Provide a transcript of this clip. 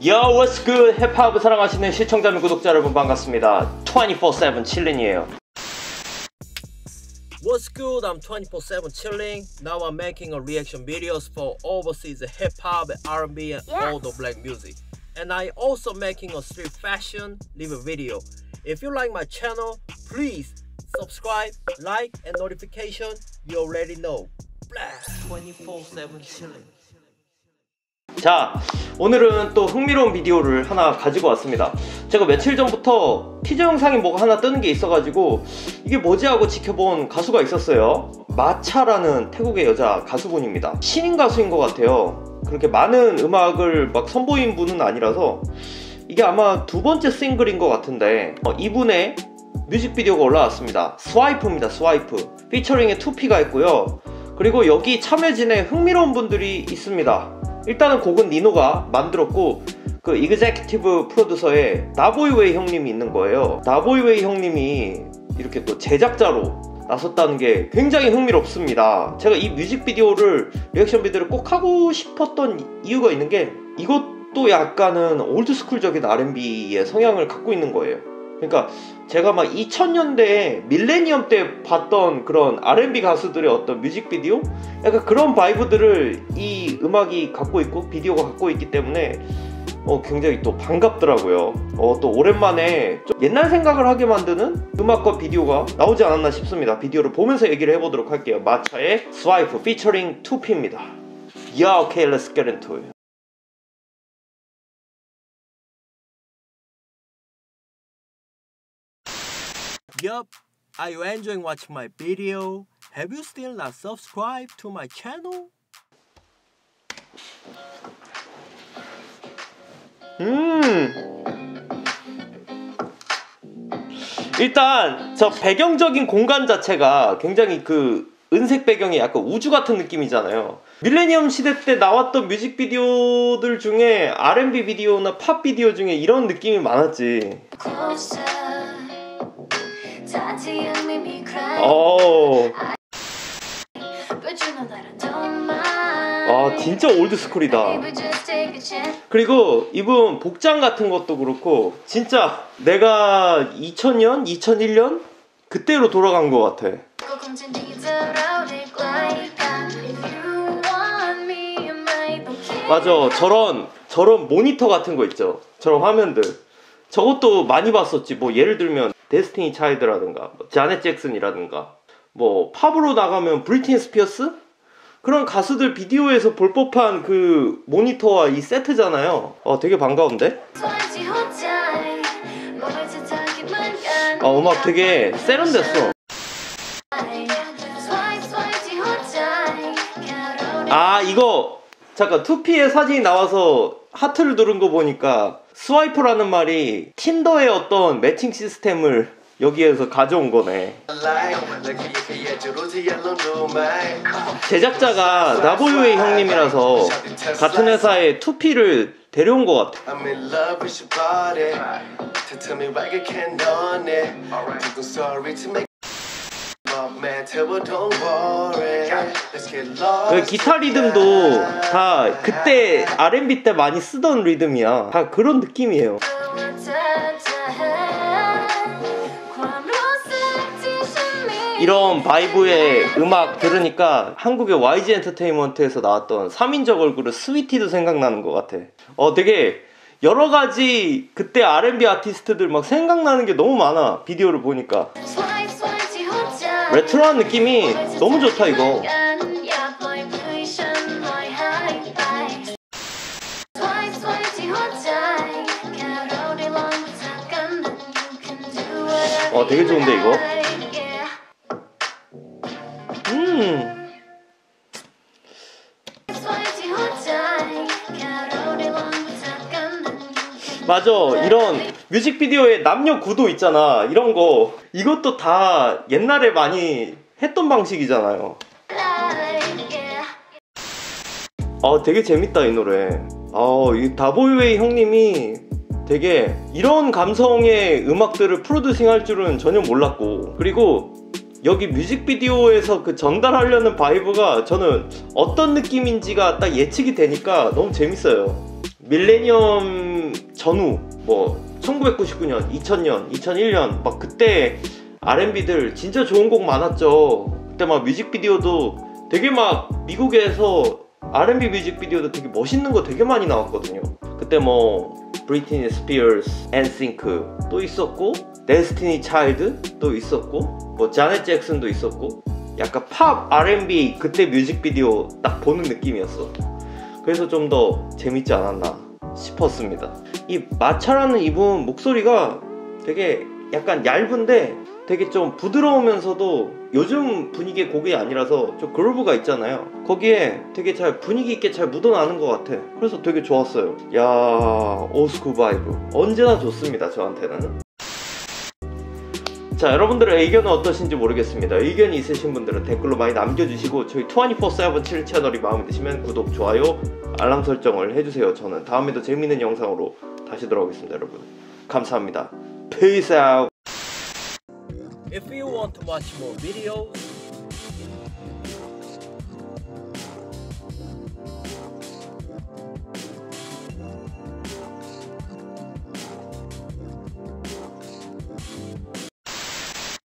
Yo, what's good? 힙합을 사랑하시는 시청자 및 구독자 여러분 반갑습니다. 24/7 칠린이에요. What's good? I'm 24/7 chilling. Now I'm making a reaction videos for overseas hip hop, R&B, and all the black music. And I also making a street fashion live video. If you like my channel, please subscribe, like, and notification. You already know. Blast 24/7 chilling. 자, 오늘은 또 흥미로운 비디오를 하나 가지고 왔습니다. 제가 며칠 전부터 티저 영상이 뭐가 하나 뜨는 게 있어가지고 이게 뭐지 하고 지켜본 가수가 있었어요. 마차라는 태국의 여자 가수분입니다. 신인 가수인 것 같아요. 그렇게 많은 음악을 막 선보인 분은 아니라서 이게 아마 두 번째 싱글인 것 같은데 어, 이분의 뮤직비디오가 올라왔습니다. 스와이프입니다. 스와이프. 피처링에 2P가 있고요. 그리고 여기 참여진에 흥미로운 분들이 있습니다. 일단은 곡은 니노가 만들었고 그 executive producer에 나보이웨이 형님이 있는 거예요. 나보이웨이 형님이 이렇게 또 제작자로 나섰다는 게 굉장히 흥미롭습니다. 제가 이 뮤직비디오를 reaction video를 꼭 하고 싶었던 이유가 있는 게 이것도 약간은 old school적인 R&B의 성향을 갖고 있는 거예요. 그러니까 제가 막 2000년대에 밀레니엄 때 봤던 그런 R&B 가수들의 어떤 뮤직비디오? 약간 그런 바이브들을 이 음악이 갖고 있고 비디오가 갖고 있기 때문에 어, 굉장히 또 반갑더라고요. 어, 또 오랜만에 좀 옛날 생각을 하게 만드는 음악과 비디오가 나오지 않았나 싶습니다. 비디오를 보면서 얘기를 해보도록 할게요. 마차의 스와이프 피처링 2P입니다. Yeah, okay, let's. Yup. Are you enjoying watching my video? Have you still not subscribed to my channel? 음. 일단 저 배경적인 공간 자체가 굉장히 그 은색 배경이 약간 우주 같은 느낌이잖아요. 밀레니엄 시대 때 나왔던 뮤직비디오들 중에 R&B 비디오나 팝 비디오 중에 이런 느낌이 많았지. 어, mind. 아 진짜 old school이다. A chance. 그리고 이분 복장 같은 것도 그렇고 진짜 내가 2000년, 2001년 그때로 돌아간 것 같아. 맞아 저런 저런 모니터 같은 거 있죠 저런 화면들 저것도 많이 봤었지. 뭐 예를 들면 데스티니 차일드라든가 뭐 자넷 잭슨이라든가 뭐 팝으로 나가면 브리티니 스피어스? 그런 가수들 비디오에서 볼 법한 그 모니터와 이 세트잖아요. 어 되게 반가운데. 어 음악 되게 세련됐어. 아 이거 잠깐 2P의 사진이 나와서 하트를 누른 거 보니까 swipe라는 말이 틴더의 어떤 매칭 시스템을 여기에서 가져온 거네. 제작자가 나보유의 형님이라서 같은 회사의 2P를 데려온 것 같아 그 기타 리듬도 다 그때 R&B 때 많이 쓰던 리듬이야 다 그런 느낌이에요 이런 바이브의 음악 들으니까 한국의 YG 엔터테인먼트에서 나왔던 3인적 얼굴의 스위티도 생각나는 것 같아. 어, 되게 여러 가지 그때 R&B 아티스트들 막 생각나는 게 너무 많아. 비디오를 보니까. 레트로한 느낌이 너무 좋다, 이거. 어, 되게 좋은데, 이거? 음. 맞아. 이런 뮤직비디오에 남녀 구도 있잖아. 이런 거. 이것도 다 옛날에 많이 했던 방식이잖아요. 아, 되게 재밌다, 이 노래. 아, 이 다보이웨이 형님이 되게 이런 감성의 음악들을 producing 할 줄은 전혀 몰랐고. 그리고 여기 뮤직비디오에서 그 전달하려는 vibe가 저는 어떤 느낌인지가 딱 예측이 되니까 너무 재밌어요. 밀레니엄 전후 뭐 1999년, 2000년, 2001년 막 그때 R&B들 진짜 좋은 곡 많았죠. 그때 막 뮤직비디오도 되게 막 미국에서 R&B 뮤직비디오도 되게 멋있는 거 되게 많이 나왔거든요. 그때 뭐 브리티니 스피어스, 엔싱크 또 있었고 데스티니 차일드 또 있었고 뭐 자넷 잭슨도 있었고 약간 팝 R&B 그때 뮤직비디오 딱 보는 느낌이었어. 그래서 좀 더 재밌지 않았나 싶었습니다. 이 마차라는 이분 목소리가 되게 약간 얇은데 되게 좀 부드러우면서도 요즘 분위기의 곡이 아니라서 좀 그루브가 있잖아요. 거기에 되게 잘 분위기 있게 잘 묻어나는 것 같아. 그래서 되게 좋았어요. 야 old school vibe 언제나 좋습니다 저한테는. 자 여러분들의 의견은 어떠신지 모르겠습니다 의견이 있으신 분들은 댓글로 많이 남겨주시고 저희 24-7 7 채널이 마음에 드시면 구독, 좋아요, 알람 설정을 해주세요 저는 다음에도 재밌는 영상으로 다시 돌아오겠습니다 여러분 감사합니다 Peace out If you want to watch more videos,